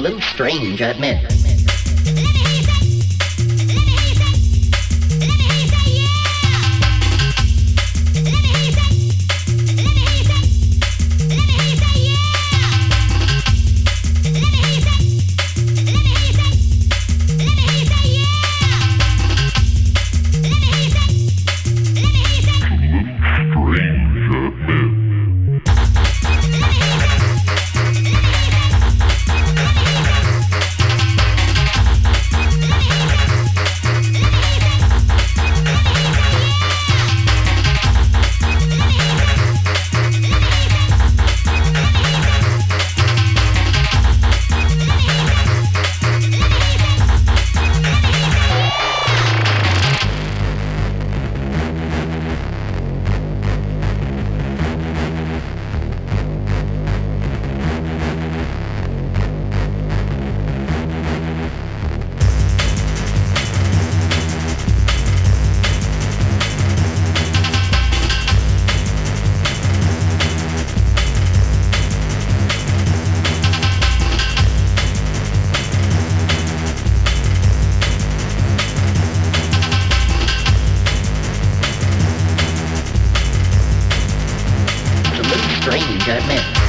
little strange, I admit. It's